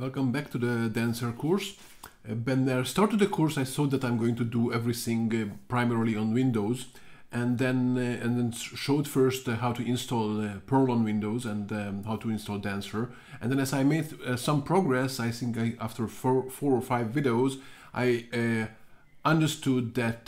Welcome back to the Dancer course. Uh, when I started the course, I thought that I'm going to do everything uh, primarily on Windows, and then uh, and then showed first how to install Perl on Windows and um, how to install Dancer. And then as I made some progress, I think I, after four, four or five videos, I understood that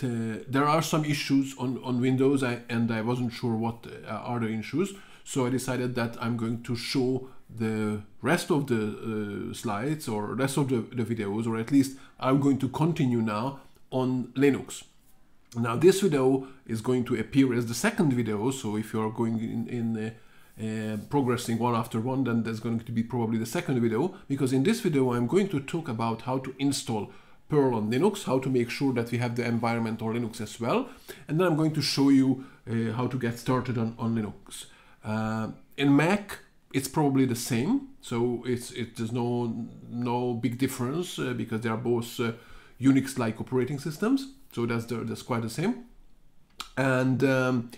there are some issues on on Windows, I, and I wasn't sure what are the issues. So I decided that I'm going to show the rest of the uh, slides or rest of the, the videos, or at least I'm going to continue now on Linux. Now this video is going to appear as the second video, so if you're going in, in uh, uh, progressing one after one, then there's going to be probably the second video, because in this video I'm going to talk about how to install Perl on Linux, how to make sure that we have the environment on Linux as well, and then I'm going to show you uh, how to get started on, on Linux. Uh, in Mac, it's probably the same. So it's it there's no no big difference uh, because they are both uh, Unix-like operating systems. So that's the, that's quite the same. And um,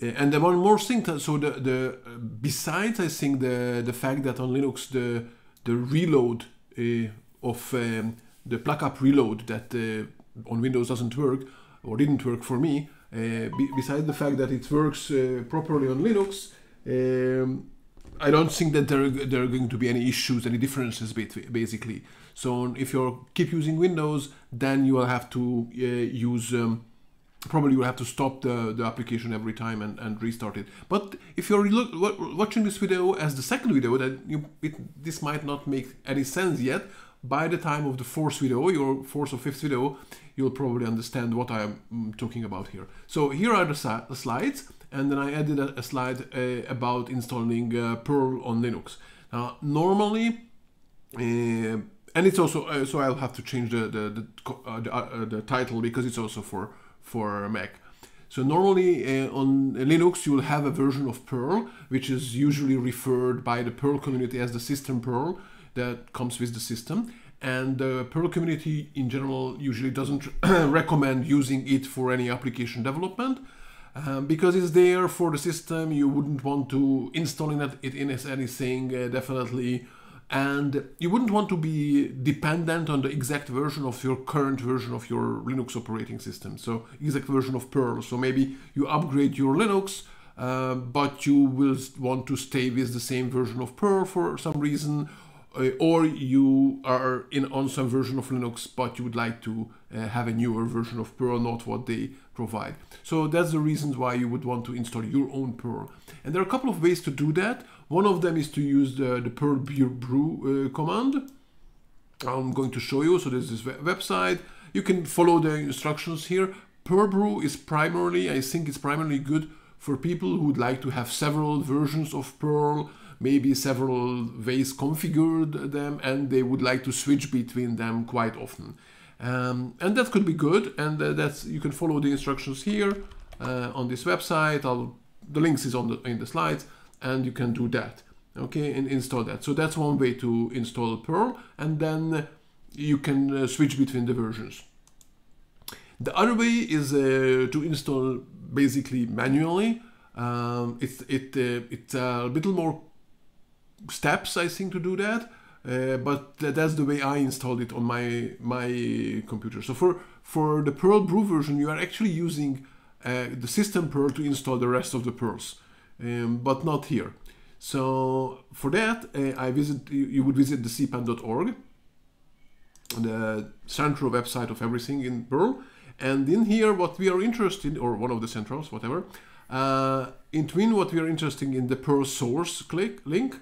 and then one more thing. So the the besides I think the the fact that on Linux the the reload uh, of um, the plackup reload that uh, on Windows doesn't work or didn't work for me. Uh, besides the fact that it works uh, properly on Linux. Um, I don't think that there, there are going to be any issues, any differences basically. So if you keep using Windows, then you will have to uh, use, um, probably you will have to stop the, the application every time and, and restart it. But if you're watching this video as the second video, then you, it, this might not make any sense yet. By the time of the fourth video, your fourth or fifth video, you'll probably understand what I'm mm, talking about here. So here are the, the slides and then I added a, a slide uh, about installing uh, Perl on Linux. Now, normally, uh, and it's also uh, so I'll have to change the the the, uh, the, the, title because it's also for for Mac. So normally on Linux you will have a version of Perl which is usually referred by the Perl community as the system Perl that comes with the system. And the Perl community in general usually doesn't recommend using it for any application development um, because it's there for the system you wouldn't want to install it in as anything uh, definitely. And you wouldn't want to be dependent on the exact version of your current version of your Linux operating system. So exact version of Perl. So maybe you upgrade your Linux uh, but you will want to stay with the same version of Perl for some reason or you are in on some version of Linux, but you would like to uh, have a newer version of Perl, not what they provide. So that's the reasons why you would want to install your own Perl. And there are a couple of ways to do that. One of them is to use the, the perlbrew uh, command. I'm going to show you. So there's this website. You can follow the instructions here. perlbrew is primarily, I think it's primarily good for people who would like to have several versions of Perl maybe several ways configured them and they would like to switch between them quite often. Um, and that could be good and uh, that's you can follow the instructions here uh, on this website. I'll, the links is on the, in the slides and you can do that okay and install that. So that's one way to install Perl and then you can uh, switch between the versions. The other way is uh, to install basically manually. Um, it's it, uh, it's a little more steps, I think, to do that. Uh, but that's the way I installed it on my my computer. So for for the perlbrew version, you are actually using uh, the system Perl to install the rest of the Perls, um, but not here. So for that, uh, I visit you, would visit the cpan.org, the central website of everything in Perl, and in here, what we are interested, or one of the centrals, whatever. Uh, in Twin, what we are interested in the Perl source click link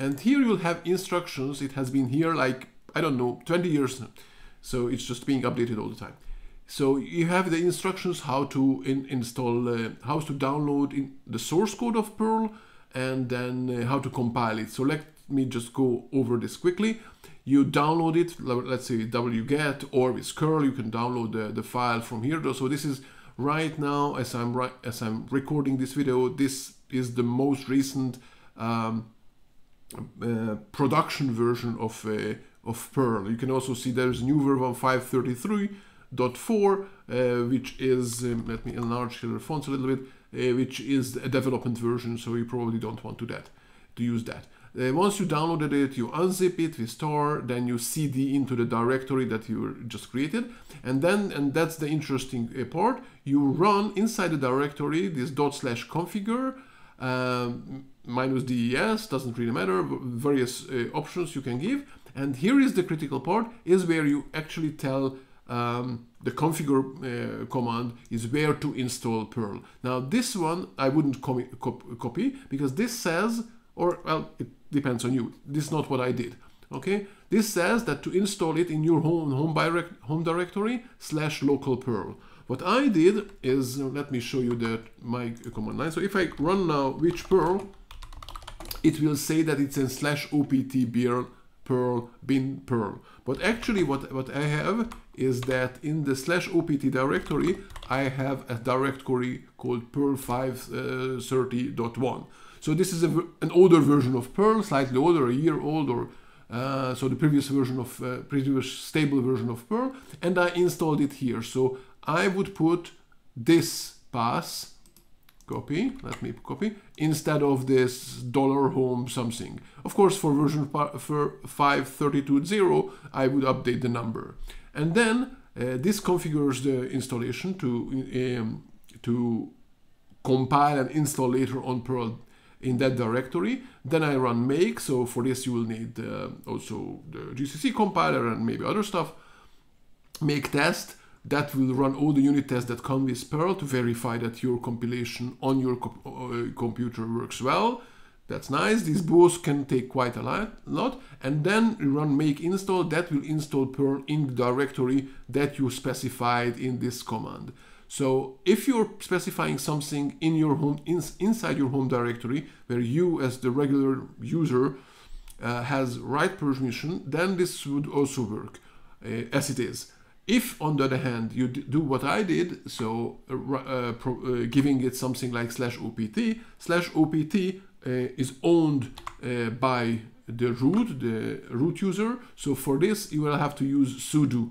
and here you'll have instructions. It has been here like, I don't know, 20 years. So it's just being updated all the time. So you have the instructions how to in, install, uh, how to download the source code of Perl and then uh, how to compile it. So let me just go over this quickly. You download it, let's say wget or with curl, you can download the, the file from here. So this is right now, as I'm, as I'm recording this video, this is the most recent um, uh, production version of uh, of Perl. You can also see there's new version 533.4, uh, which is um, let me enlarge here the fonts a little bit, uh, which is a development version. So you probably don't want to that to use that. Uh, once you downloaded it, you unzip it with tar, then you cd into the directory that you just created, and then and that's the interesting part. You run inside the directory this dot slash configure um, minus des doesn't really matter. Various uh, options you can give, and here is the critical part: is where you actually tell um, the configure uh, command is where to install Perl. Now this one I wouldn't copy because this says, or well, it depends on you. This is not what I did. Okay, this says that to install it in your home home, home directory slash local Perl. What I did is, let me show you that my command line. So if I run now which Perl, it will say that it's in slash opt beer Perl bin Perl. But actually what, what I have is that in the slash opt directory, I have a directory called Perl 530.1. So this is a, an older version of Perl, slightly older, a year old, or uh, so the previous version of uh, previous stable version of Perl, and I installed it here. So I would put this pass, copy, let me copy, instead of this dollar home something. Of course, for version for 532.0, I would update the number, and then uh, this configures the installation to um, to compile and install later on Perl in that directory. Then I run make. So for this, you will need uh, also the GCC compiler and maybe other stuff. Make test that will run all the unit tests that come with Perl to verify that your compilation on your uh, computer works well. That's nice. These both can take quite a lot. And then run make install. That will install Perl in the directory that you specified in this command. So if you're specifying something in your home in, inside your home directory where you as the regular user uh, has write permission, then this would also work uh, as it is. If on the other hand you do what I did, so uh, uh pro, uh, giving it something like slash opt, slash opt uh, is owned by the root, the root user. So for this you will have to use sudo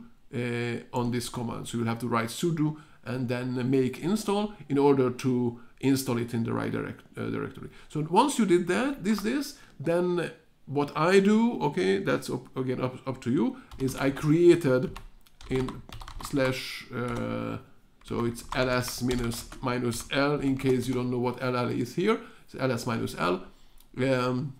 on this command. So you'll have to write sudo and then make install in order to install it in the right direct, uh, directory. So once you did that, this, this, then what I do, okay, that's up, again up, up to you, is I created in slash, uh, so it's ls minus minus l in case you don't know what ll is here. It's ls minus l. Um,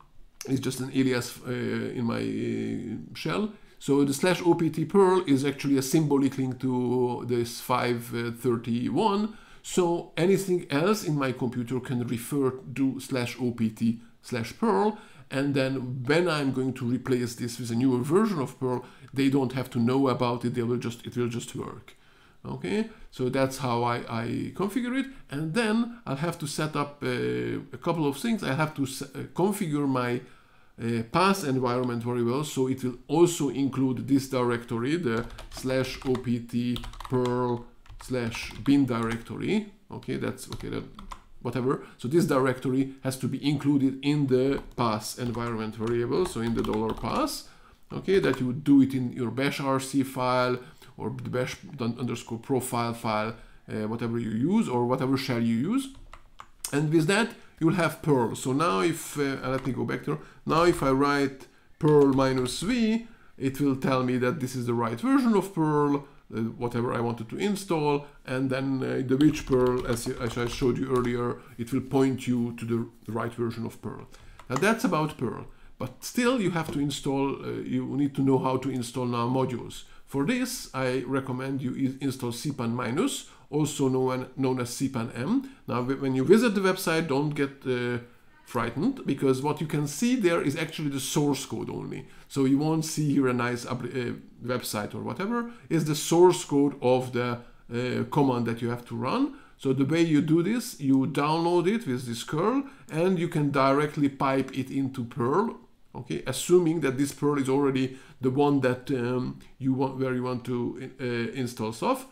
it's just an alias uh, in my uh, shell. So the slash opt perl is actually a symbolic link to this 531. So anything else in my computer can refer to slash opt slash perl. And then when I'm going to replace this with a newer version of Perl, they don't have to know about it. They will just it will just work. Okay, so that's how I, I configure it. And then I'll have to set up uh, a couple of things. I have to uh, configure my uh, path environment very well. So it will also include this directory, the slash opt perl slash bin directory. Okay, that's okay. That whatever. So this directory has to be included in the path environment variable. So in the dollar path. Okay, that you would do it in your bash rc file or the bash underscore profile file, uh, whatever you use or whatever shell you use. And with that, you'll have Perl. So now if, uh, let me go back to, now if I write Perl minus V, it will tell me that this is the right version of Perl, whatever I wanted to install, and then uh, the which Perl, as, as I showed you earlier, it will point you to the, right version of Perl. Now that's about Perl. But still you have to install, uh, you need to know how to install now modules. For this, I recommend you install cpan minus also known, known as cpan-m. Now, when you visit the website, don't get uh, frightened because what you can see there is actually the source code only. So you won't see here a nice uh, website or whatever. Is the source code of the uh, command that you have to run. So the way you do this, you download it with this curl and you can directly pipe it into Perl. Okay, assuming that this Perl is already the one that um, you want where you want to uh, install stuff.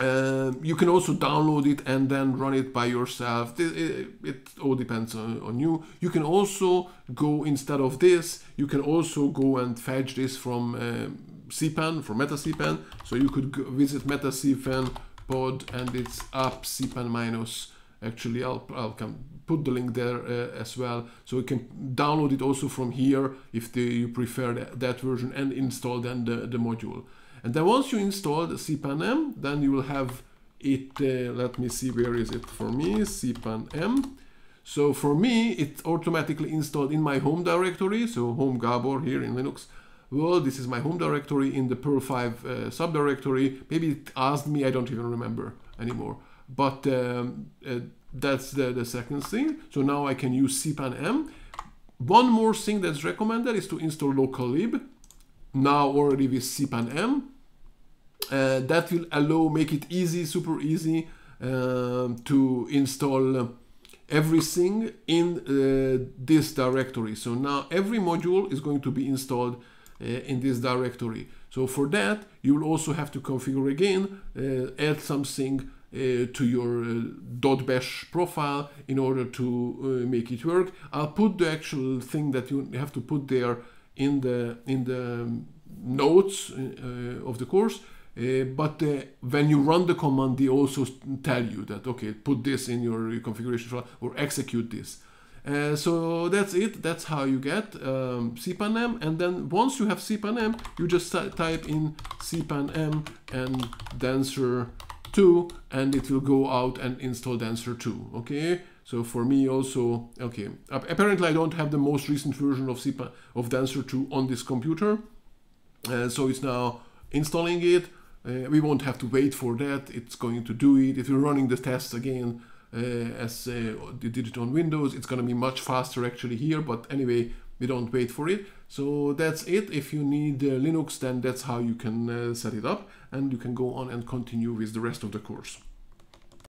Um, you can also download it and then run it by yourself. It, it, it all depends on, on, you. You can also go instead of this, you can also go and fetch this from uh, cpan, from MetaCpan. So you could visit MetaCpan pod and it's up cpan minus actually I'll, I'll can put the link there uh, as well so you can download it also from here if the, you prefer that, that, version and install then the, the module and then once you install the cpanm then you will have it uh, let me see where is it for me? Cpanm so for me it's automatically installed in my home directory. So home gabor here in linux. Well this is my home directory in the perl 5 uh, subdirectory. Maybe it asked me i don't even remember anymore. But um, uh, that's the, the second thing. So now i can use cpanm one more thing that's recommended is to install local lib now already with cpanm uh, that will allow make it easy super easy uh, to install everything in uh, this directory. So now every module is going to be installed uh, in this directory. So for that you will also have to configure again uh, add something uh, to your .bash profile in order to make it work. I'll put the actual thing that you have to put there in the in the notes of the course. Uh, but uh, when you run the command, they also tell you that, okay, put this in your configuration file or execute this. Uh, so that's it. That's how you get um, cpanm. And then once you have cpanm, you just type in cpanm and dancer 2 and it will go out and install Dancer 2 okay so for me also okay. Apparently I don't have the most recent version of CPA, of Dancer 2 on this computer. Uh, so it's now installing it. Uh, we won't have to wait for that. It's going to do it. If you're running the tests again uh, as uh, they did it on Windows it's gonna be much faster actually here but anyway we don't wait for it. So that's it. If you need uh, Linux then that's how you can uh, set it up and you can go on and continue with the rest of the course